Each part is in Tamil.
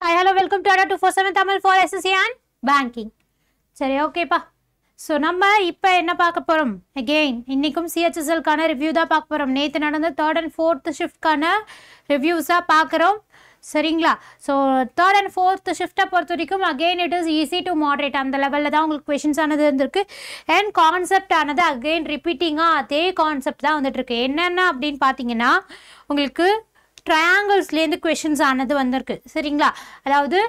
Hi hello welcome to two four seven Tamil for SSC and banking சரி ஓகேப்பா ஸோ நம்ம இப்போ என்ன பார்க்க போகிறோம் அகெயின் இன்றைக்கும் சிஹெச்எஸ்எல்கான ரிவ்யூ தான் பார்க்க போகிறோம் நேற்று நடந்த தேர்ட் அண்ட் ஃபோர்த் ஷிஃப்ட்கான ரிவ்யூஸாக பார்க்குறோம். சரிங்களா? ஸோ தேர்ட் அண்ட் ஃபோர்த் ஷிஃப்ட்டை பொறுத்த வரைக்கும் again it is easy to moderate அந்த லெவலில் தான் உங்களுக்கு கொஷின்ஸ் ஆனது இருந்திருக்கு. அண்ட் கான்செப்ட் ஆனது அகெயின் ரிப்பீட்டிங்காக அதே கான்செப்ட் தான் வந்துட்டுருக்கு என்னென்ன அப்படின்னு பார்த்தீங்கன்னா உங்களுக்கு ட்ரையாங்கிள்ஸ்லேருந்து கொஷின்ஸ் ஆனது வந்திருக்கு. சரிங்களா? அதாவது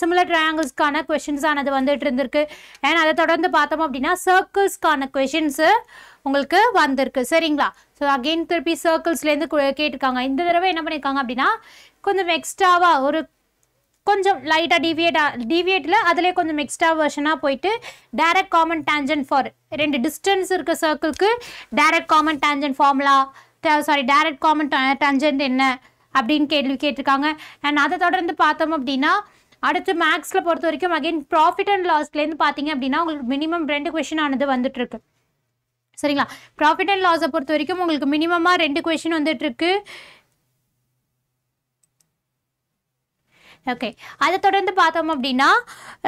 சிமிலர் ட்ரையாங்கிள்ஸ்க்கான கொஷின்ஸ் ஆனது வந்துட்டு இருந்திருக்கு. அண்ட் அதை தொடர்ந்து பார்த்தோம் அப்படின்னா சர்க்கிள்ஸ்க்கான கொஷின்ஸு உங்களுக்கு வந்திருக்கு. சரிங்களா? ஸோ அகெயின் திருப்பி சர்க்கிள்ஸ்லேருந்து கேட்டிருக்காங்க. இந்த தடவை என்ன பண்ணியிருக்காங்க அப்படின்னா கொஞ்சம் எக்ஸ்ட்ராவாக ஒரு கொஞ்சம் லைட்டாக டிவியேட்டாக டிவியேட்டில் அதிலே கொஞ்சம் எக்ஸ்ட்ரா வெர்ஷனாக போயிட்டு டேரக்ட் காமன் டேஞ்சன் ஃபார் ரெண்டு டிஸ்டன்ஸ் இருக்க சர்க்கிள்க்கு direct common tangent formula sorry direct common tangent என்ன அப்படின்னு கேள்வி கேட்டிருக்காங்க. அண்ட் அதை தொடர்ந்து பார்த்தோம் அப்படின்னா அடுத்து மேக்ஸில் பொறுத்த வரைக்கும் அகைன் ப்ராஃபிட் அண்ட் லாஸ்லேருந்து பார்த்தீங்க அப்படின்னா உங்களுக்கு மினிமம் ரெண்டு கொஷின் ஆனது வந்துட்டுருக்கு. சரிங்களா? ப்ராஃபிட் அண்ட் லாஸை பொறுத்த வரைக்கும் உங்களுக்கு மினிமமாக ரெண்டு கொஷின் வந்துட்டுருக்கு இருக்கு ஓகே அதை தொடர்ந்து பார்த்தோம் அப்படின்னா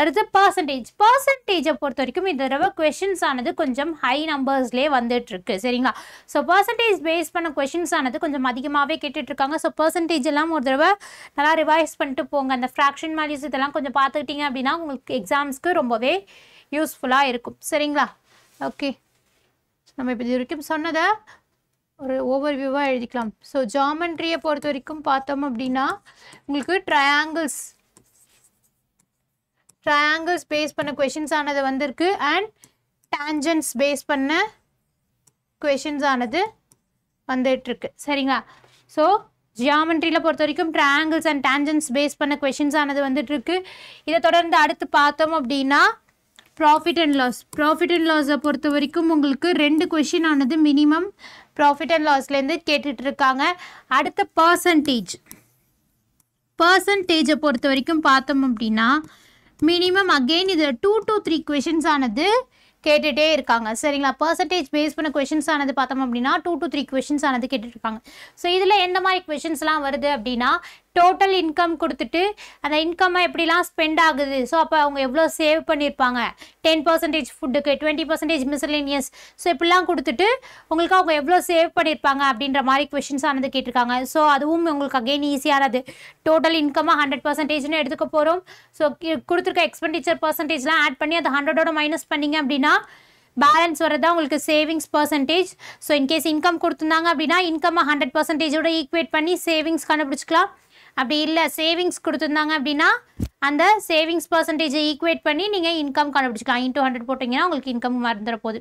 அடுத்து பர்சன்டேஜ் பர்சன்டேஜை பொறுத்த வரைக்கும் இந்த தடவை கொஷின்ஸ் ஆனது கொஞ்சம் ஹை நம்பர்ஸ்லேயே வந்துட்டு இருக்கு சரிங்களா? ஸோ பர்சன்டேஜ் பேஸ் பண்ண கொஷின்ஸ் ஆனது கொஞ்சம் அதிகமாகவே கேட்டுட்ருக்காங்க ஸோ பர்சன்டேஜ் எல்லாம் ஒரு தடவை நல்லா ரிவைஸ் பண்ணிட்டு போங்க. அந்த ஃப்ராக்ஷன் வேல்யூஸ் இதெல்லாம் கொஞ்சம் பார்த்துக்கிட்டீங்க அப்படின்னா உங்களுக்கு எக்ஸாம்ஸ்க்கு ரொம்பவே யூஸ்ஃபுல்லாக இருக்கும். சரிங்களா? ஓகே நம்ம இப்போ இது வரைக்கும் சொன்னதை ஒரு ஓவர் வியூவாக எழுதிக்கலாம். ஸோ ஜாமெண்ட்ரியை பொறுத்த வரைக்கும் பார்த்தோம் அப்படின்னா உங்களுக்கு ட்ரையாங்கிள்ஸ் ட்ரையாங்கிள்ஸ் பேஸ் பண்ண கொஷின்ஸ் ஆனது வந்திருக்கு. அண்ட் டேஞ்சன்ஸ் பேஸ் பண்ண கொஷின்ஸ் ஆனது வந்துட்டுருக்கு. சரிங்களா? ஸோ ஜியாமெண்ட்ரியில் பொறுத்த வரைக்கும் ட்ரையாங்கிள்ஸ் அண்ட் டேஞ்சன்ஸ் பேஸ் பண்ண கொஷின்ஸ் ஆனது வந்துட்டுருக்கு. இதை தொடர்ந்து அடுத்து பார்த்தோம் அப்படின்னா profit and loss profit and லாஸை பொறுத்த வரைக்கும் உங்களுக்கு ரெண்டு கொஷின் ஆனது மினிமம் ப்ராஃபிட் அண்ட் லாஸ்லேருந்து கேட்டுட்டு இருக்காங்க அடுத்த பர்சன்டேஜ் பர்சன்டேஜை பொறுத்த வரைக்கும் பார்த்தோம் அப்படின்னா மினிமம் அகெயின் இது டூ டு த்ரீ கொஷின்ஸ் ஆனது கேட்டுகிட்டே இருக்காங்க. சரிங்களா? பர்சன்டேஜ் பேஸ் பண்ண கொஷின்ஸ் ஆனது பார்த்தோம் அப்படின்னா டூ டு த்ரீ கொஷின்ஸ் ஆனது கேட்டுட்ருக்காங்க. ஸோ இதில் எந்த மாதிரி கொஷின்ஸ்லாம் வருது அப்படின்னா டோட்டல் இன்கம் கொடுத்துட்டு அந்த இன்கம்மை எப்படிலாம் ஸ்பெண்ட் ஆகுது? ஸோ அப்போ அவங்க எவ்வளோ சேவ் பண்ணியிருப்பாங்க டென் பர்சன்டேஜ் ஃபுட்டுக்கு டுவெண்ட்டி பர்சன்டேஜ் மிஸ்லினியஸ் ஸோ இப்படிலாம் கொடுத்துட்டு உங்களுக்கு அவங்க எவ்வளோ சேவ் பண்ணியிருப்பாங்க அப்படின்ற மாதிரி கொஷின்ஸ் ஆனது கேட்டிருக்காங்க. ஸோ அதுவும் உங்களுக்கு அகெயின் ஈஸியானது டோட்டல் இன்கம்மாக ஹண்ட்ரட் பர்சன்டேஜ்னு எடுத்துக்க போகிறோம் ஸோ கொடுத்துருக்க எக்ஸ்பெண்டிச்சர் பர்சன்டேஜ்லாம் ஆட் பண்ணி அதை ஹண்ட்ரடோட மைனஸ் பண்ணிங்க அப்படின்னா பேலன்ஸ் வரதான் உங்களுக்கு savings percentage so in case income கொடுத்துருந்தாங்க அப்படின்னா இன்கம் ஹண்ட்ரட் பர்சன்டேஜோட ஈக்குவேட் பண்ணி சேவிங்ஸ் கண்டுபிடிச்சிக்கலாம். அப்படி இல்லை சேவிங்ஸ் கொடுத்துருந்தாங்க அப்படின்னா அந்த சேவிங்ஸ் பர்சன்டேஜை ஈக்குவேட் பண்ணி நீங்கள் இன்கம் கண்டுபிடிச்சிக்கலாம். இன்டூ ஹண்ட்ரட் போட்டிங்கன்னா உங்களுக்கு இன்கம் மறந்துட போகுது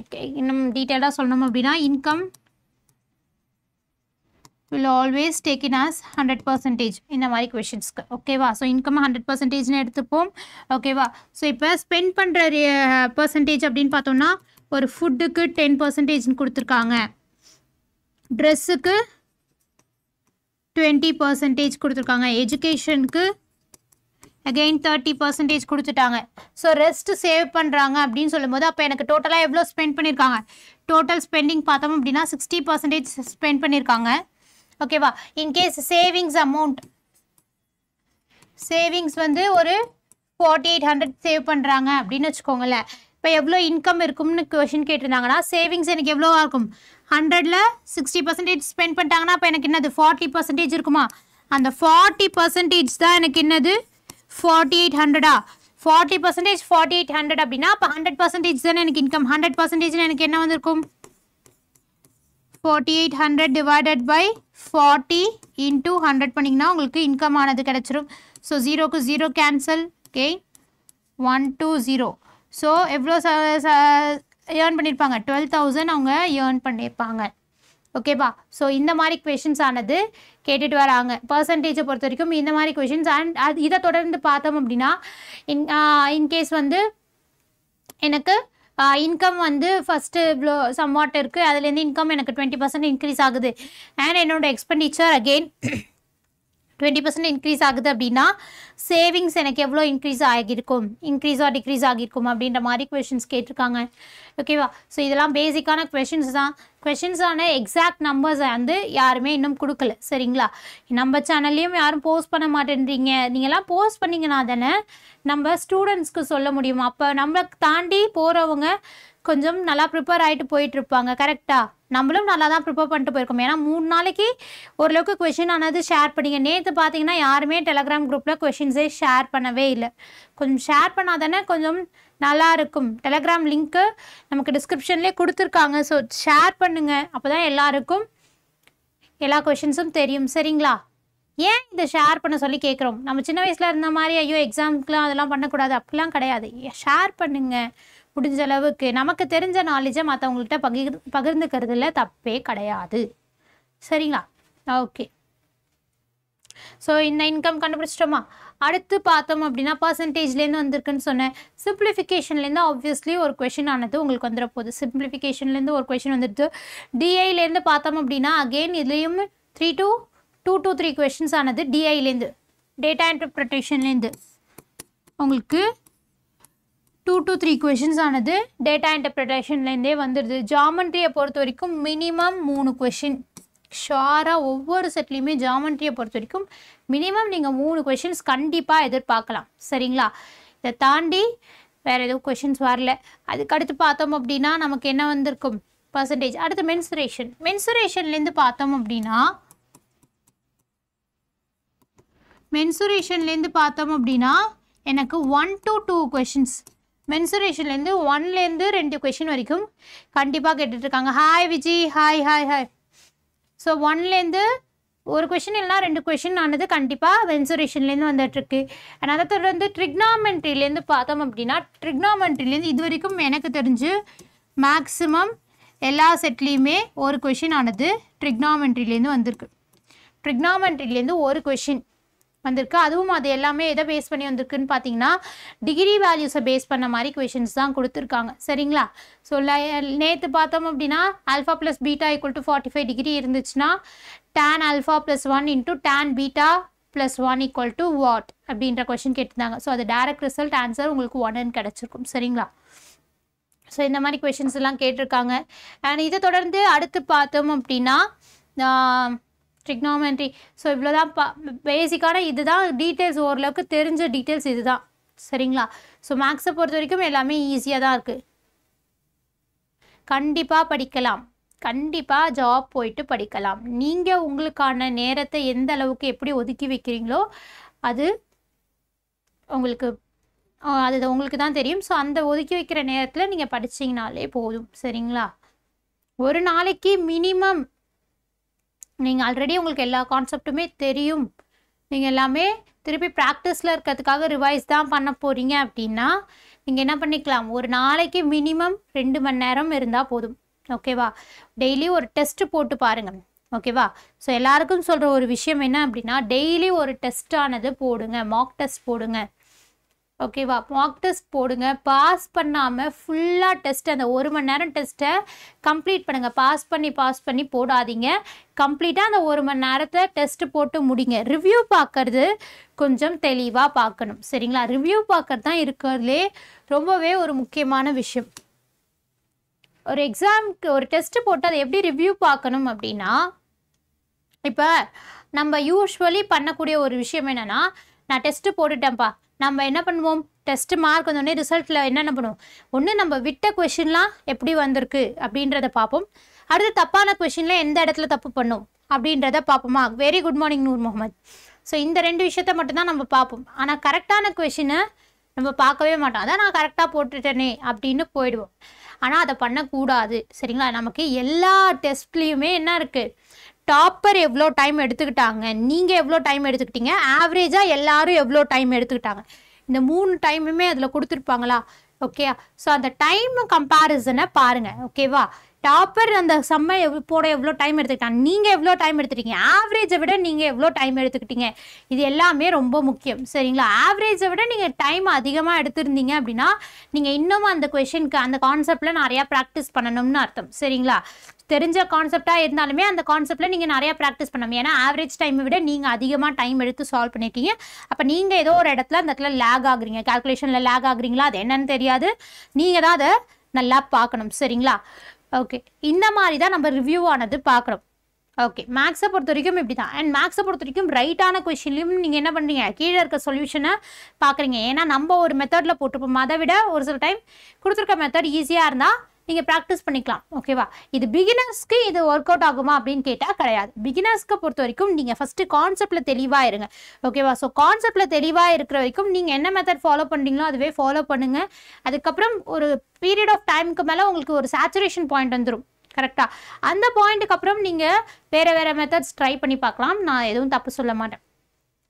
ஓகே இன்னும் டீட்டெயிலாக சொல்லணும் அப்படின்னா income will always take in as hundred percentage இந்த மாதிரி கொஷின்ஸ்க்கு ஓகேவா ஸோ இன்கம் ஹண்ட்ரட் பர்சன்டேஜ்னு எடுத்துப்போம். ஓகேவா ஸோ இப்போ ஸ்பெண்ட் பண்ணுற பர்சன்டேஜ் அப்படின்னு பார்த்தோம்னா ஒரு ஃபுட்டுக்கு டென் பர்சன்டேஜ்னு கொடுத்துருக்காங்க. ட்ரெஸ்ஸுக்கு டுவெண்ட்டி பர்சன்டேஜ் கொடுத்துருக்காங்க. எஜுகேஷனுக்கு அகெயின் தேர்ட்டி பர்சன்டேஜ் கொடுத்துட்டாங்க. ஸோ ரெஸ்ட் சேவ் பண்ணுறாங்க அப்படின்னு சொல்லும்போது அப்போ எனக்கு டோட்டலாக எவ்வளோ ஸ்பெண்ட் பண்ணியிருக்காங்க டோட்டல் ஸ்பெண்டிங் பார்த்தோம் அப்படின்னா சிக்ஸ்டி பர்சன்டேஜ் ஸ்பெண்ட் பண்ணியிருக்காங்க ஓகேவா இன்கேஸ் சேவிங்ஸ் அமௌண்ட் சேவிங்ஸ் வந்து ஒரு ஃபார்ட்டி எயிட் ஹண்ட்ரட் சேவ் பண்ணுறாங்க அப்படின்னு வச்சுக்கோங்களேன். இப்போ எவ்வளோ இன்கம் இருக்கும்னு கொஷின் கேட்டிருந்தாங்கன்னா சேவிங்ஸ் எனக்கு எவ்வளோவா இருக்கும்? ஹண்ட்ரடில் சிக்ஸ்டி பர்சன்டேஜ் ஸ்பெண்ட் பண்ணிட்டாங்கன்னா அப்போ எனக்கு என்னது? ஃபார்ட்டி பர்சன்டேஜ் இருக்குமா? அந்த ஃபார்ட்டி பர்சன்டேஜ் தான் எனக்கு என்னது? Forty eight ஹண்ட்ரடா forty percentage forty eight hundred அப்படின்னா அப்போ ஹண்ட்ரட் பர்சன்டேஜ் தானே எனக்கு இன்கம் ஹண்ட்ரட் பர்சன்டேஜ் எனக்கு என்ன வந்திருக்கும்? Forty eight hundred divided by forty into hundred பண்ணிங்கன்னா உங்களுக்கு இன்கம் ஆனது கிடச்சிரும். ஸோ ஜீரோக்கு zero cancel okay one two zero so எவ்வளோ ஏர்ன் பண்ணியிருப்பாங்க டுவெல் தௌசண்ட் அவங்க ஏர்ன் பண்ணியிருப்பாங்க ஓகேப்பா ஸோ இந்த மாதிரி கொஷின்ஸ் ஆனது கேட்டுட்டு வராங்க. பர்சன்டேஜை பொறுத்த வரைக்கும் இந்த மாதிரி கொஷின்ஸ் அண்ட் அது இதை தொடர்ந்து பார்த்தோம் அப்படின்னா இன் இன்கேஸ் வந்து எனக்கு இன்கம் வந்து ஃபஸ்ட்டு இவ்வளோ சம்வாட் இருக்குது அதுலேருந்து இன்கம் எனக்கு டுவெண்ட்டி பர்சன்ட் இன்க்ரீஸ் ஆகுது. அண்ட் என்னோட expenditure again twenty percent increase ஆகுது அப்படின்னா சேவிங்ஸ் எனக்கு எவ்வளோ இன்க்ரீஸ் ஆகியிருக்கும்? இன்க்ரீஸ் ஆர் டிக்ரீஸ் ஆகியிருக்கும் அப்படின்ற மாதிரி கொஷின்ஸ் கேட்டிருக்காங்க. ஓகேவா ஸோ இதெல்லாம் பேசிக்கான கொஷின்ஸ் தான். கொஷின்ஸான எக்ஸாக்ட் நம்பர்ஸ் வந்து யாருமே இன்னும் கொடுக்கல. சரிங்களா? நம்ம சேனல்லையும் யாரும் போஸ்ட் பண்ண மாட்டேன்றீங்க. நீங்கள்லாம் போஸ்ட் பண்ணீங்கன்னா தானே நம்ம ஸ்டூடெண்ட்ஸ்க்கு சொல்ல முடியும். அப்போ நம்மளை தாண்டி போகிறவங்க கொஞ்சம் நல்லா ப்ரிப்பேர் ஆகிட்டு போயிட்டு இருப்பாங்க. கரெக்டாக நம்மளும் நல்லா தான் ப்ரிப்பேர் பண்ணிட்டு போயிருக்கோம். ஏன்னா மூணு நாளைக்கு ஓரளவுக்கு கொஷின் ஆனது ஷேர் பண்ணிங்க. நேற்று பார்த்தீங்கன்னா யாருமே டெலகிராம் குரூப்பில் கொஷின்ஸே ஷேர் பண்ணவே இல்லை. கொஞ்சம் ஷேர் பண்ணால் தானே கொஞ்சம் நல்லா இருக்கும் டெலகிராம் லிங்க்கு நமக்கு டிஸ்கிரிப்ஷன்லேயே கொடுத்துருக்காங்க. ஸோ ஷேர் பண்ணுங்கள் அப்போ தான் எல்லாருக்கும் எல்லா கொஷின்ஸும் தெரியும். சரிங்களா? ஏன் இதை ஷேர் பண்ண சொல்லி கேட்குறோம் நம்ம சின்ன வயசில் இருந்த மாதிரி ஐயோ எக்ஸாம்க்குலாம் அதெல்லாம் பண்ணக்கூடாது. அப்படிலாம் கிடையாது. ஷேர் பண்ணுங்கள் முடிஞ்ச அளவுக்கு. நமக்கு தெரிஞ்ச நாலேஜை மற்றவங்கள்ட்ட பகிர் பகிர்ந்துக்கிறதுல தப்பே கிடையாது. சரிங்களா? ஓகே ஸோ இந்த இன்கம் கண்டுபிடிச்சிட்டோமா? அடுத்து பார்த்தோம் அப்படின்னா பர்சன்டேஜ்லேருந்து வந்திருக்குன்னு சொன்னேன். சிம்பிளிஃபிகேஷன்லேருந்து ஆப்வியஸ்லி ஒரு கொஷின் ஆனது உங்களுக்கு வந்துட போகுது சிம்பிளிஃபிகேஷன்லேருந்து ஒரு கொஷின் வந்துடுது டிஐலேருந்து பார்த்தோம் அப்படின்னா அகெயின் இதுலேயும் three two two two three questions ஆனது டிஐலேருந்து டேட்டா இன்டர்பிரிட்டேஷன்லேருந்து உங்களுக்கு டூ டு த்ரீ கொஷின்ஸ் ஆனது டேட்டா இன்டர்பிரிட்டேஷன்லேருந்தே வந்துடுது ஜாமெண்ட்ரியை பொறுத்த வரைக்கும் மினிமம் மூணு கொஷின் ஷுவராக ஒவ்வொரு செட்லேயுமே ஜாமெண்ட்ரியை பொறுத்த வரைக்கும் மினிமம் நீங்கள் மூணு கொஷின்ஸ் கண்டிப்பாக எதிர்பார்க்கலாம். சரிங்களா? இதை தாண்டி வேறு எதுவும் கொஷின்ஸ் வரல. அதுக்கு அடுத்து பார்த்தோம் அப்படின்னா நமக்கு என்ன வந்திருக்கும்? பர்சன்டேஜ் அடுத்து மென்சுரேஷன் மென்சுரேஷன்லேருந்து பார்த்தோம் அப்படின்னா மென்சுரேஷன்லேருந்து பார்த்தோம் அப்படின்னா எனக்கு ஒன் டு டூ கொஷின்ஸ் மென்சுரேஷன்லேருந்து ஒன்லேருந்து ரெண்டு கொஷின் வரைக்கும் கண்டிப்பாக கேட்டுட்ருக்காங்க hi Viji. Hi hi hi so ஒன்லேருந்து ஒரு கொஷின் இல்லைனா ரெண்டு கொஷின் ஆனது கண்டிப்பாக வென்சுரேஷன்லேருந்து வந்துட்டுருக்கு. அண்ட் அதை தொடர்ந்து ட்ரிக்னாமெண்ட்ரிலேருந்து பார்த்தோம் அப்படின்னா ட்ரிக்னாமெண்ட்ரிலேருந்து இது வரைக்கும் எனக்கு தெரிஞ்சு மேக்ஸிமம் எல்லா செட்லேயுமே ஒரு கொஷின் ஆனது ட்ரிக்னாமெண்ட்ரிலேருந்து வந்திருக்கு. ட்ரிக்னாமெண்ட்ரிலேருந்து ஒரு கொஷின் வந்திருக்கு. அதுவும் அது எல்லாமே எதை பேஸ் பண்ணி வந்திருக்குன்னு பார்த்தீங்கன்னா டிகிரி வேல்யூஸை பேஸ் பண்ண மாதிரி கொஷின்ஸ் தான் கொடுத்துருக்காங்க. சரிங்களா? ஸோ நேற்று பார்த்தோம் அப்படின்னா alpha plus beta equal to forty five degree இருந்துச்சுன்னா tan alpha plus one into tan beta plus one equal to what அப்படின்ற கொஷின் கேட்டிருந்தாங்க. ஸோ அது டேரக்ட் ரிசல்ட் ஆன்சர் உங்களுக்கு ஒன்னு கிடச்சிருக்கும். சரிங்களா? ஸோ இந்த மாதிரி கொஷின்ஸ் எல்லாம் கேட்டிருக்காங்க. அண்ட் இதை தொடர்ந்து அடுத்து பார்த்தோம் அப்படின்னா ட்ரிக்னாமெண்ட்ரி ஸோ இவ்வளோ தான் பா பேசிக்கான இதுதான். டீட்டெயில்ஸ் ஓரளவுக்கு தெரிஞ்ச டீட்டெயில்ஸ் இதுதான். சரிங்களா? ஸோ மேக்ஸை பொறுத்த வரைக்கும் எல்லாமே ஈஸியாக தான் இருக்குது கண்டிப்பாக படிக்கலாம். கண்டிப்பாக ஜாப் போயிட்டு படிக்கலாம். நீங்கள் உங்களுக்கான நேரத்தை எந்த அளவுக்கு எப்படி ஒதுக்கி வைக்கிறீங்களோ அது உங்களுக்கு அது உங்களுக்கு தான் தெரியும். ஸோ அந்த ஒதுக்கி வைக்கிற நேரத்தில் நீங்கள் படிச்சிங்கனாலே போதும். சரிங்களா? ஒரு நாளைக்கு மினிமம் நீங்கள் ஆல்ரெடி உங்களுக்கு எல்லா கான்செப்ட்டுமே தெரியும். நீங்கள் எல்லாமே திருப்பி ப்ராக்டிஸில் இருக்கிறதுக்காக ரிவைஸ் தான் பண்ண போகிறீங்க அப்படின்னா நீங்கள் என்ன பண்ணிக்கலாம்? ஒரு நாளைக்கு மினிமம் ரெண்டு மணி நேரம் இருந்தால் போதும். ஓகேவா டெய்லி ஒரு டெஸ்ட்டு போட்டு பாருங்கள் ஓகேவா ஸோ எல்லாருக்கும் சொல்கிற ஒரு விஷயம் என்ன அப்படின்னா டெய்லி ஒரு டெஸ்ட்டானது போடுங்க. மாக் டெஸ்ட் போடுங்க. ஓகேவா மாக் டெஸ்ட் போடுங்க. பாஸ் பண்ணாமல் ஃபுல்லாக டெஸ்ட் அந்த ஒரு மணி நேரம் டெஸ்ட்டை கம்ப்ளீட் பண்ணுங்கள் பாஸ் பண்ணி பாஸ் பண்ணி போடாதீங்க. கம்ப்ளீட்டாக அந்த ஒரு மணி நேரத்தை டெஸ்ட்டு போட்டு முடிங்க. ரிவ்யூ பார்க்கறது கொஞ்சம் தெளிவாக பார்க்கணும் சரிங்களா? ரிவ்யூ பார்க்கறது தான் இருக்கிறதுலே ரொம்பவே ஒரு முக்கியமான விஷயம். ஒரு எக்ஸாம்க்கு ஒரு டெஸ்ட்டு போட்டு அதை எப்படி ரிவ்யூ பார்க்கணும் அப்படின்னா இப்போ நம்ம யூஸ்வலி பண்ணக்கூடிய ஒரு விஷயம் என்னென்னா நான் டெஸ்ட்டு போட்டுட்டேன்ப்பா. நம்ம என்ன பண்ணுவோம்? டெஸ்ட் மார்க் வந்தோடனே ரிசல்ட்டில் என்னென்ன பண்ணுவோம்? ஒன்று நம்ம விட்ட கொஷின்லாம் எப்படி வந்திருக்கு? அப்படின்றத பார்ப்போம். அடுத்து தப்பான கொஷினில் எந்த இடத்துல தப்பு பண்ணும்? அப்படின்றத பார்ப்போமா? Very good morning Noor Mohammed so இந்த ரெண்டு விஷயத்த மட்டும்தான் நம்ம பார்ப்போம். ஆனால் கரெக்டான கொஷினை நம்ம பார்க்கவே மாட்டோம். அதான் நான் கரெக்டாக போட்டுட்டேனே அப்படின்னு போயிடுவோம். ஆனால் அதை பண்ணக்கூடாது. சரிங்களா? நமக்கு எல்லா டெஸ்ட்லேயுமே என்ன இருக்குது டாப்பர் எவ்வளோ டைம் எடுத்துக்கிட்டாங்க? நீங்கள் எவ்வளோ டைம் எடுத்துக்கிட்டீங்க? ஆவரேஜாக எல்லாரும் எவ்வளோ டைம் எடுத்துக்கிட்டாங்க? இந்த மூணு டைமுமே அதில் கொடுத்துருப்பாங்களா? ஓகே ஸோ அந்த டைம் கம்பேரிசனை பாருங்கள் ஓகேவா? டாப்பர் அந்த செம்ம போட எவ்வளோ டைம் எடுத்துக்கிட்டாங்க? நீங்கள் எவ்வளோ டைம் எடுத்துட்டீங்க ஆவரேஜை விட நீங்கள் எவ்வளோ டைம் எடுத்துக்கிட்டீங்க? இது எல்லாமே ரொம்ப முக்கியம். சரிங்களா? ஆவரேஜை விட நீங்கள் டைம் அதிகமாக எடுத்திருந்தீங்க அப்படின்னா நீங்கள் இன்னும் அந்த கொஷனுக்கு அந்த கான்செப்டில் நிறையா ப்ராக்டிஸ் பண்ணணும்னு அர்த்தம். சரிங்களா? தெரிஞ்ச கான்செப்டாக இருந்தாலுமே அந்த கான்செப்டில் நீங்கள் நிறையா ப்ராக்டிஸ் பண்ணணும். ஏன்னா ஆவரேஜ் டைமை விட நீங்கள் அதிகமாக டைம் எடுத்து சால்வ் பண்ணிட்டீங்க. அப்போ நீங்கள் ஏதோ ஒரு இடத்துல அந்த இடத்துல லேக் ஆகுறீங்க. கால்குலேஷனில் லேக் ஆகுறீங்களா? அது என்னன்னு தெரியாது. நீங்கள் தான் அதை நல்லா பார்க்கணும். சரிங்களா? ஓகே இந்த மாதிரி தான் நம்ம ரிவ்யூ ஆனது பார்க்குறோம். ஓகே மேக்ஸை பொறுத்த வரைக்கும் இப்படி தான் அண்ட் மேக்ஸை பொறுத்த வரைக்கும் ரைட்டான கொஷின்லையும் நீங்கள் என்ன பண்ணுறீங்க கீழே இருக்க சொல்யூஷனை பார்க்குறீங்க. ஏன்னா நம்ம ஒரு மெத்தடில் போட்டுப்போம் அதை விட ஒரு சில டைம் கொடுத்துருக்க மெத்தட் ஈஸியாக இருந்தால் நீங்கள் ப்ராக்டிஸ் பண்ணிக்கலாம் ஓகேவா இது பிகினர்ஸ்க்கு இது ஒர்க் அவுட் ஆகுமா அப்படின்னு கேட்டால் கிடையாது. பிகினர்ஸ்க்கு பொறுத்த வரைக்கும் நீங்கள் ஃபஸ்ட்டு கான்செப்டில் தெளிவாக இருங்க ஓகேவா ஸோ கான்செப்டில் தெளிவாக இருக்கிற வரைக்கும் நீங்கள் என்ன மெத்தட் ஃபாலோ பண்ணுறீங்களோ அதுவே ஃபாலோ பண்ணுங்கள் அதுக்கப்புறம் ஒரு பீரியட் ஆஃப் டைமுக்கு மேலே உங்களுக்கு ஒரு சேச்சுரேஷன் பாயிண்ட் வந்துடும் கரெக்டாக அந்த பாயிண்ட்டுக்கு அப்புறம் நீங்கள் வேறு வேறு மெத்தட்ஸ் ட்ரை பண்ணி பார்க்கலாம். நான் எதுவும் தப்பு சொல்ல மாட்டேன்.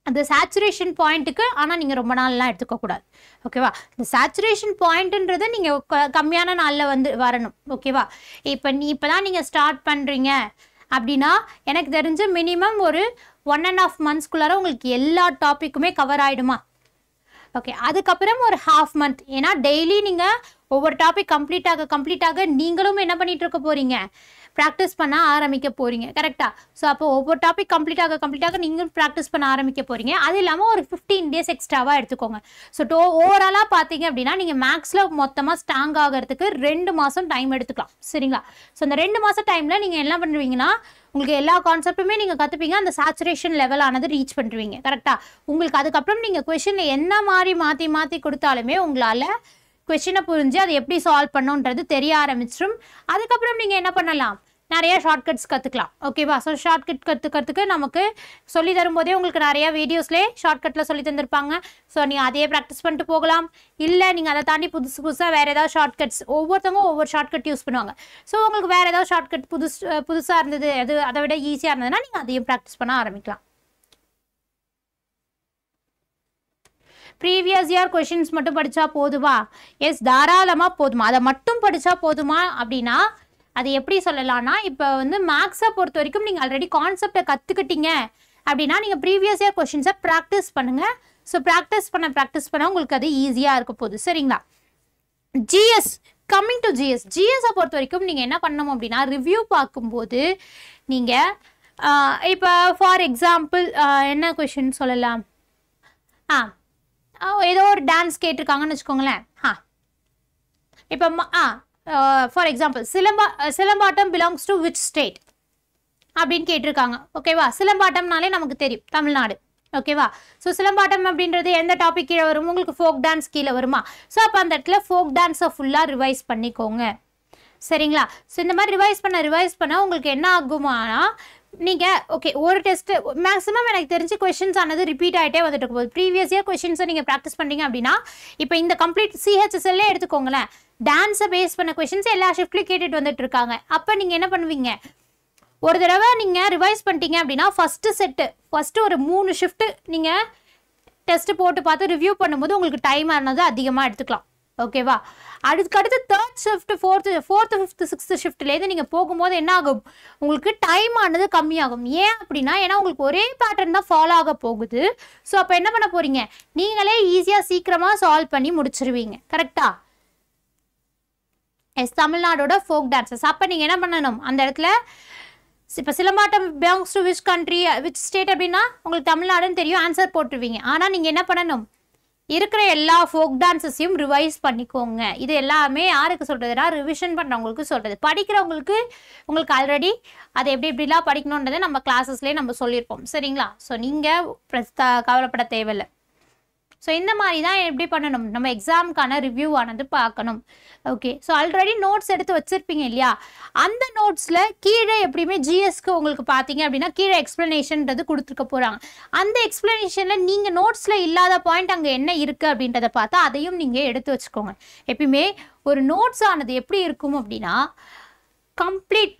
அந்த சேச்சுரேஷன் பாயிண்ட்டுக்கு ஆனால் நீங்கள் ரொம்ப நாள்லாம் எடுத்துக்கக்கூடாது ஓகேவா இந்த சேச்சுரேஷன் பாயிண்ட்டுன்றது நீங்கள் கம்மியான நாளில் வந்து வரணும். ஓகேவா இப்போ நீ இப்போ தான் நீங்கள் ஸ்டார்ட் பண்ணுறீங்க அப்படின்னா எனக்கு தெரிஞ்சு மினிமம் ஒரு ஒன் அண்ட் ஆஃப் மந்த்ஸ்க்குள்ளார உங்களுக்கு எல்லா டாப்பிக்குமே கவர் ஆகிடுமா ஓகே அதுக்கப்புறம் ஒரு ஹாஃப் மந்த் ஏன்னா டெய்லி நீங்கள் ஒவ்வொரு டாபிக் கம்ப்ளீட் ஆக கம்ப்ளீட் ஆக நீங்களும் என்ன பண்ணிகிட்டு இருக்க போகிறீங்க ப்ராக்டிஸ் பண்ண ஆரம்பிக்க போறீங்க. கரெக்டாக ஸோ அப்போ ஒவ்வொரு டாபிக் கம்ப்ளீட் ஆக கம்ப்ளீட் ஆக நீங்களும் ப்ராக்டிஸ் பண்ண ஆரம்பிக்க போகிறீங்க அது இல்லாமல் ஒரு ஃபிஃப்டீன் டேஸ் எக்ஸ்ட்ராவாக எடுத்துக்கோங்க. ஸோ டோ ஓவராலாக பார்த்தீங்க அப்படின்னா நீங்கள் மேக்ஸில் மொத்தமாக ஸ்ட்ராங் ஆகிறதுக்கு ரெண்டு மாதம் டைம் எடுத்துக்கலாம். சரிங்களா? ஸோ அந்த ரெண்டு மாதம் டைமில் நீங்கள் என்ன பண்ணுவீங்கன்னா உங்களுக்கு எல்லா கான்செப்ட்டுமே நீங்கள் கற்றுப்பீங்க அந்த சேச்சுரேஷன் லெவல் ஆனது ரீச் பண்ணுவீங்க கரெக்டாக உங்களுக்கு அதுக்கப்புறம் நீங்கள் கொஷினில் என்ன மாதிரி மாற்றி மாற்றி கொடுத்தாலுமே உங்களால் கொஷினை புரிஞ்சு அதை எப்படி சால்வ் பண்ணுன்றது தெரிய ஆரம்பிச்சிடும் அதுக்கப்புறம் நீங்கள் என்ன பண்ணலாம்? நிறைய ஷார்ட்கட்ஸ் கற்றுக்கலாம் ஓகேவா ஸோ ஷார்ட்கட் கற்றுக்கிறதுக்கு நமக்கு சொல்லி தரும்போதே உங்களுக்கு நிறைய வீடியோஸ்லேயே ஷார்ட்கட்டில் சொல்லி தந்திருப்பாங்க. ஸோ நீங்கள் அதையே ப்ராக்டிஸ் பண்ணிட்டு போகலாம். இல்லை நீங்கள் அதை தாண்டி புதுசு புதுசாக வேறு ஏதாவது ஷார்ட்கட்ஸ் ஒவ்வொருத்தவங்க ஒவ்வொரு ஷார்ட்கட் யூஸ் பண்ணுவாங்க. ஸோ உங்களுக்கு வேறு ஏதாவது ஷார்ட்கட் புதுசு புதுசாக இருந்தது அது அதை விட ஈஸியாக இருந்ததுன்னா நீங்கள் அதையும் ப்ராக்டிஸ் பண்ண ஆரம்பிக்கலாம். ப்ரீவியஸ் இயர் கொஷின்ஸ் மட்டும் படித்தா போதுமா? எஸ் தாராளமாக போதுமா? அதை மட்டும் படித்தா போதுமா? அப்படின்னா அது எப்படி சொல்லலாம்னா இப்போ வந்து மேக்ஸை பொறுத்த வரைக்கும் நீங்கள் ஆல்ரெடி கான்செப்டை கற்றுக்கிட்டீங்க அப்படின்னா நீங்கள் ப்ரீவியஸ் இயர் கொஷின்ஸை ப்ராக்டிஸ் பண்ணுங்கள் ஸோ ப்ராக்டிஸ் பண்ண ப்ராக்டிஸ் பண்ண உங்களுக்கு அது ஈஸியாக இருக்க போகுது. சரிங்களா? ஜிஎஸ் கம்மிங் டு ஜிஎஸ் ஜிஎஸை பொறுத்த வரைக்கும் நீங்கள் என்ன பண்ணணும் அப்படின்னா ரிவ்யூ பார்க்கும்போது நீங்கள் இப்போ ஃபார் எக்ஸாம்பிள் என்ன கொஷின் சொல்லலாம்? ஆ ஆ, ஏதோ ஒரு டான்ஸ் கேட்டிருக்காங்கன்னு வச்சுக்கோங்களேன். ஆ இப்போ ம- ஆ Uh, ஃபார் எக்ஸாம்பிள் சிலம்பா uh, Silambattam belongs to which state அப்படின்னு கேட்டிருக்காங்க. ஓகேவா சிலம்பாட்டம்னாலே நமக்கு தெரியும் தமிழ்நாடு. ஓகேவா ஸோ சிலம்பாட்டம் அப்படின்றது எந்த டாபிக் கீழே வரும்? உங்களுக்கு ஃபோக் டான்ஸ் கீழே வருமா? ஸோ அப்போ அந்த இடத்துல ஃபோக் டான்ஸை ஃபுல்லாக ரிவைஸ் பண்ணிக்கோங்க. சரிங்களா? ஸோ இந்த மாதிரி ரிவைஸ் பண்ண ரிவைஸ் பண்ண உங்களுக்கு என்ன ஆகுமானா நீங்கள் ஓகே ஒரு டெஸ்ட்டு மேக்ஸிமம் எனக்கு தெரிஞ்சு கொஷின்ஸ் ஆனது ரிப்பீட் ஆகிட்டே வந்துட்டு இருக்கும் போது ப்ரீவியஸ் இயர் கொஷின்ஸை நீங்கள் ப்ராக்டிஸ் பண்ணுறீங்க அப்படின்னா இப்போ இந்த கம்ப்ளீட் சிஹெச்எஸ்எல்லே எடுத்துக்கோங்களேன் டான்ஸை பேஸ் பண்ண கொஷின்ஸ் எல்லா ஷிஃப்ட்லையும் கேட்டுட்டு வந்துட்டு இருக்காங்க அப்போ நீங்கள் என்ன பண்ணுவீங்க? ஒரு தடவை நீங்கள் ரிவைஸ் பண்ணிட்டீங்க அப்படின்னா ஃபஸ்ட்டு செட்டு ஃபஸ்ட்டு ஒரு மூணு ஷிஃப்ட்டு நீங்கள் டெஸ்ட்டு போட்டு பார்த்து ரிவ்யூ பண்ணும்போது உங்களுக்கு டைம் ஆனது அதிகமாக எடுத்துக்கலாம். ஓகேவா அதுக்கு அடுத்து third shift fourth fourth fifth sixth ஷிஃப்ட்லேருந்து நீங்கள் போகும்போது என்ன ஆகும்? உங்களுக்கு டைம் ஆனது கம்மியாகும். ஏன் அப்படின்னா ஏன்னா உங்களுக்கு ஒரே பேட்டர்ன் தான் ஃபாலோ ஆக போகுது. ஸோ அப்போ என்ன பண்ண போகிறீங்க நீங்களே ஈஸியாக சீக்கிரமாக சால்வ் பண்ணி முடிச்சிருவீங்க. கரெக்டாக எஸ் தமிழ்நாடோட ஃபோக் டான்சஸ் அப்போ நீங்கள் என்ன பண்ணணும்? அந்த இடத்துல இப்போ Silambattam belongs to which country which state அப்படின்னா உங்களுக்கு தமிழ்நாடுன்னு தெரியும் ஆன்சர் போட்டுருவீங்க. ஆனால் நீங்கள் என்ன பண்ணணும்? இருக்கிற எல்லா ஃபோக் டான்ஸஸையும் ரிவைஸ் பண்ணிக்கோங்க. இது எல்லாமே யாருக்கு சொல்கிறதுனா ரிவிஷன் பண்ணுறவங்களுக்கு சொல்கிறது படிக்கிறவங்களுக்கு உங்களுக்கு ஆல்ரெடி அதை எப்படி எப்படிலாம் படிக்கணுன்றதை நம்ம கிளாஸஸ்லேயே நம்ம சொல்லியிருப்போம். சரிங்களா? ஸோ நீங்கள் கவலைப்பட தேவையில்லை. ஸோ இந்த மாதிரி தான் எப்படி பண்ணணும்? நம்ம எக்ஸாமுக்கான ரிவ்யூ ஆனது பார்க்கணும். ஓகே ஸோ ஆல்ரெடி நோட்ஸ் எடுத்து வச்சிருப்பீங்க இல்லையா? அந்த நோட்ஸில் கீழே எப்படியுமே ஜிஎஸ்க்கு உங்களுக்கு பார்த்தீங்க அப்படின்னா கீழே எக்ஸ்ப்ளனேஷன்றது கொடுத்துருக்க போகிறாங்க அந்த எக்ஸ்ப்ளனேஷனில் நீங்கள் நோட்ஸில் இல்லாத பாயிண்ட் அங்கே என்ன இருக்குது அப்படின்றத பார்த்தா அதையும் நீங்கள் எடுத்து வச்சுக்கோங்க. எப்பயுமே ஒரு நோட்ஸ் ஆனது எப்படி இருக்கும் அப்படின்னா கம்ப்ளீட்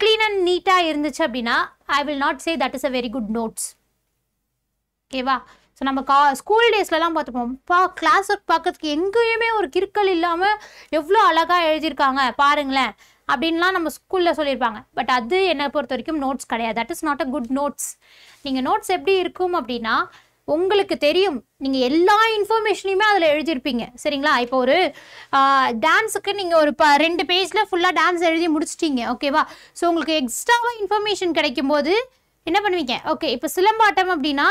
க்ளீன் அண்ட் நீட்டாக இருந்துச்சு அப்படின்னா I will not say that is a very good notes ஓகேவா ஸோ நம்ம கா ஸ்கூல் டேஸ்லலாம் பார்த்துப்போம் பா கிளாஸ் ஒர்க் பார்க்கறதுக்கு எங்கேயுமே ஒரு கிறுக்கல் இல்லாமல் எவ்வளோ அழகாக எழுதியிருக்காங்க பாருங்களேன் அப்படின்லாம் நம்ம ஸ்கூலில் சொல்லியிருப்பாங்க. பட் அது என்னை பொறுத்த வரைக்கும் நோட்ஸ் கிடையாது. That is not a good notes நீங்கள் நோட்ஸ் எப்படி இருக்கும் அப்படின்னா உங்களுக்கு தெரியும். நீங்கள் எல்லா இன்ஃபர்மேஷனையுமே அதில் எழுதியிருப்பீங்க. சரிங்களா? இப்போ ஒரு டான்ஸுக்கு நீங்கள் ஒரு ப ரெண்டு பேஜில் ஃபுல்லாக டான்ஸ் எழுதி முடிச்சிட்டீங்க ஓகேவா ஸோ உங்களுக்கு எக்ஸ்ட்ராவாக இன்ஃபர்மேஷன் கிடைக்கும் போது என்ன பண்ணுவீங்க? ஓகே இப்போ சிலம்பாட்டம் அப்படின்னா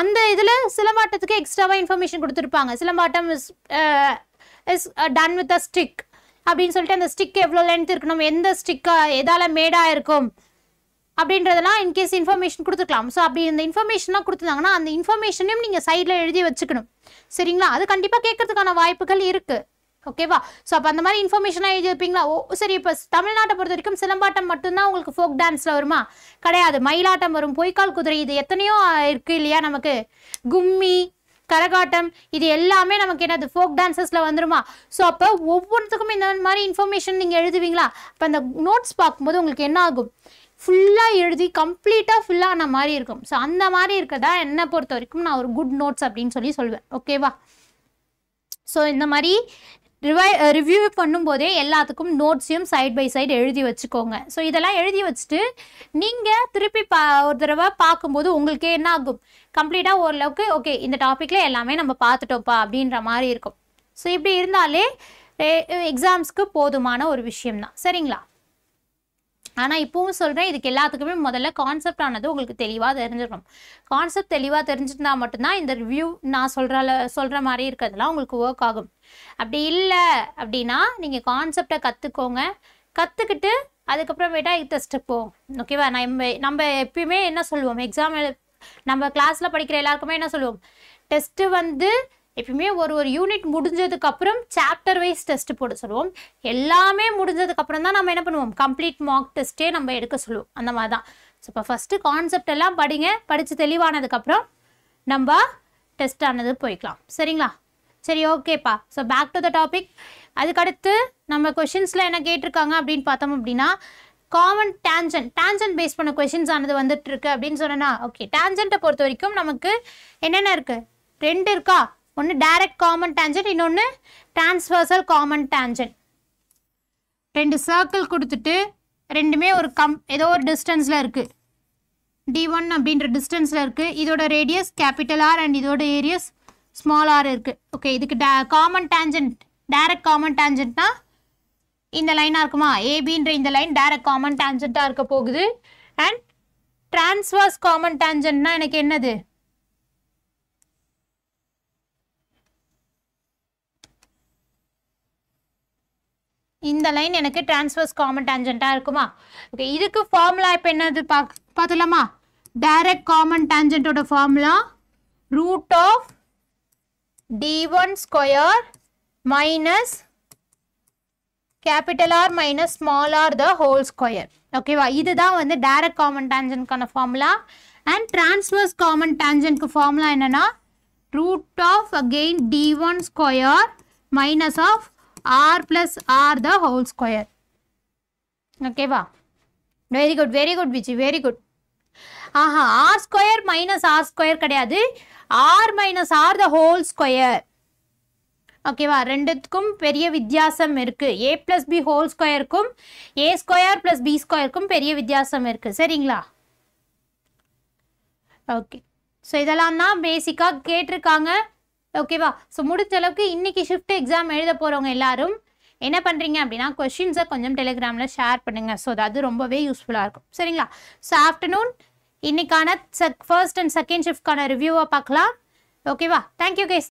அந்த இதில் சிலம்பாட்டத்துக்கு எக்ஸ்ட்ராவாக இன்ஃபர்மேஷன் கொடுத்துருப்பாங்க. Silambattam is is done with a stick அப்படின்னு சொல்லிட்டு அந்த ஸ்டிக் எவ்வளோ லென்த் இருக்கணும் எந்த ஸ்டிக்காக எதால் மேடாக இருக்கும் அப்படின்றதெல்லாம் இன்கேஸ் இன்ஃபர்மேஷன் கொடுத்துக்கலாம் ஸோ அப்படி இந்த இன்ஃபர்மேஷன்லாம் கொடுத்துருந்தாங்கன்னா அந்த இன்ஃபர்மேஷனையும் நீங்கள் சைடில் எழுதி வச்சுக்கணும். சரிங்களா? அது கண்டிப்பாக கேட்கறதுக்கான வாய்ப்புகள் இருக்குது ஓகேவா ஸோ அப்போ அந்த மாதிரி இன்ஃபர்மேஷனாக எழுதி வைப்பீங்களா ஓ சரி இப்போ தமிழ்நாட்டை பொறுத்த வரைக்கும் சிலம்பாட்டம் மட்டும்தான் உங்களுக்கு ஃபோக் டான்ஸில் வருமா? கிடையாது. மயிலாட்டம் வரும். பொய்க்கால் குதிரை இது எத்தனையோ இருக்குது இல்லையா நமக்கு? கும்மி கரகாட்டம் இது எல்லாமே நமக்கு என்னது? ஃபோக் டான்சஸில் வந்துருமா? ஸோ அப்போ ஒவ்வொன்றுத்துக்கும் இந்த மாதிரி இன்ஃபர்மேஷன் நீங்கள் எழுதுவீங்களா? அப்போ அந்த நோட்ஸ் பார்க்கும்போது உங்களுக்கு என்ன ஆகும்? ஃபுல்லாக எழுதி கம்ப்ளீட்டாக ஃபுல்லான மாதிரி இருக்கும். ஸோ அந்த மாதிரி இருக்கதா என்னை பொறுத்த வரைக்கும் நான் ஒரு குட் நோட்ஸ் அப்படின்னு சொல்லி சொல்வேன். ஓகேவா ஸோ இந்த மாதிரி ரிவை ரிவ்யூ uh, பண்ணும்போதே எல்லாத்துக்கும் நோட்ஸையும் சைட் பை சைடு எழுதி வச்சுக்கோங்க. ஸோ இதெல்லாம் எழுதி வச்சுட்டு நீங்கள் திருப்பி பா ஒரு தடவை பார்க்கும்போது உங்களுக்கே என்ன ஆகும்? கம்ப்ளீட்டாக ஓரளவுக்கு ஓகே இந்த டாப்பிக்கில் எல்லாமே நம்ம பார்த்துட்டோம்ப்பா அப்படின்ற மாதிரி இருக்கும். ஸோ இப்படி இருந்தாலே எக்ஸாம்ஸ்க்கு போதுமான ஒரு விஷயம்தான். சரிங்களா? ஆனால் இப்பவும் சொல்கிறேன் இதுக்கு எல்லாத்துக்குமே முதல்ல கான்செப்ட் ஆனது உங்களுக்கு தெளிவாக தெரிஞ்சிருக்கணும் கான்செப்ட் தெளிவாக தெரிஞ்சிருந்தா மட்டும்தான் இந்த ரிவ்யூ நான் சொல்கிற சொல்கிற மாதிரி இருக்கிறதுலாம் உங்களுக்கு ஒர்க் ஆகும். அப்படி இல்லை அப்படின்னா நீங்கள் கான்செப்டை கற்றுக்கோங்க கற்றுக்கிட்டு அதுக்கப்புறமேட்டா இந்த ஸ்டெப் ஓகேவா நம்ம நம்ம எப்பயுமே என்ன சொல்லுவோம்? எக்ஸாம் நம்ம கிளாஸில் படிக்கிற எல்லாருக்குமே என்ன சொல்லுவோம்? டெஸ்ட்டு வந்து எப்பயுமே ஒரு ஒரு யூனிட் முடிஞ்சதுக்கு அப்புறம் சாப்டர் வைஸ் டெஸ்ட் போட சொல்லுவோம். எல்லாமே முடிஞ்சதுக்கு அப்புறம் தான் நம்ம என்ன பண்ணுவோம்? கம்ப்ளீட் மார்க் டெஸ்ட்டே நம்ம எடுக்க சொல்லுவோம். அந்த மாதிரி தான். ஸோ இப்போ ஃபஸ்ட்டு கான்செப்ட் எல்லாம் படிங்க. படித்து தெளிவானதுக்கப்புறம் நம்ம டெஸ்ட் ஆனது போய்க்கலாம். சரிங்களா? சரி ஓகேப்பா so back to the topic அதுக்கடுத்து நம்ம கொஷின்ஸில் என்ன கேட்டிருக்காங்க அப்படின்னு பார்த்தோம் அப்படின்னா காமன் டேஞ்சன்ட் டேஞ்சன்ட் பேஸ் பண்ண கொஷின்ஸ் ஆனது வந்துட்டு இருக்கு அப்படின்னு சொன்னா ஓகே டேஞ்சன்ட்டை பொறுத்த வரைக்கும் நமக்கு என்னென்ன இருக்குது ரெண்டு இருக்கா? ஒன்று டைரக்ட் காமன் டேஞ்சன்ட் இன்னொன்று டிரான்ஸ்வர்சல் காமன் டேஞ்சன்ட் ரெண்டு சர்க்கிள் கொடுத்துட்டு ரெண்டுமே ஒரு கம் ஏதோ ஒரு டிஸ்டன்ஸில் இருக்குது டி ஒன் அப்படின்ற டிஸ்டன்ஸில் இருக்குது இதோட ரேடியஸ் கேபிட்டல் ஆர் அண்ட் இதோட ஏரியஸ் ஸ்மால் ஆர் இருக்குது ஓகே இதுக்கு the common tangent direct common டேஞ்சன்ட்னா இந்த லைனாக இருக்குமா? ஏபின்ற இந்த லைன் டைரக்ட் காமன் டேஞ்சண்ட்டாக இருக்க போகுது. அண்ட் டிரான்ஸ்வர்ஸ் காமன் டேஞ்சன்ட்னா எனக்கு என்னது? இந்த லைன் எனக்கு டிரான்ஸ்வர்ஸ் காமன் டேஞ்சண்ட்டாக இருக்குமா? ஓகே இதுக்கு ஃபார்முலா இப்போ என்னது? பா பார்த்துலாமா direct common டேஞ்சண்ட்டோட formula root of D one square minus capital R minus small R the whole square ஓகேவா இதுதான் வந்து டைரக்ட் காமன் டேஞ்சன்ட்கான ஃபார்முலா அண்ட் டிரான்ஸ்வர்ஸ் காமன் டேஞ்சன்ட்க்கு ஃபார்முலா என்னென்னா root of again D one square minus of R plus R the whole square ஓகேவா very good very good Viji very good aha R square minus R square கிடையாது. R minus R the whole square ஓகேவா ரெண்டுத்துக்கும் பெரிய வித்தியாசம் இருக்கு. ஏ பிளஸ் பி ஹோல் ஸ்கொயருக்கும் ஏ ஸ்கொயர் பிளஸ் பி ஸ்கொயருக்கும் பெரிய வித்தியாசம் இருக்கு. சரிங்களா? ஓகே ஸோ இதெல்லாம் தான் பேசிக்காக கேட்டிருக்காங்க. ஓகேவா ஸோ முடிஞ்ச அளவுக்கு இன்னைக்கு ஷிஃப்ட் எக்ஸாம் எழுத போகிறவங்க எல்லாரும் என்ன பண்ணுறீங்க அப்படின்னா கொஷின்ஸை கொஞ்சம் டெலிகிராமில் ஷேர் பண்ணுங்கள் ஸோ அது ரொம்பவே யூஸ்ஃபுல்லாக இருக்கும். சரிங்களா? ஸோ ஆஃப்டர்நூன் இன்னைக்கான செக் ஃபர்ஸ்ட் அண்ட் செகண்ட் ஷிஃப்ட்கான ரிவ்யூவை பார்க்கலாம். ஓகேவா தேங்க்யூ கேஸ்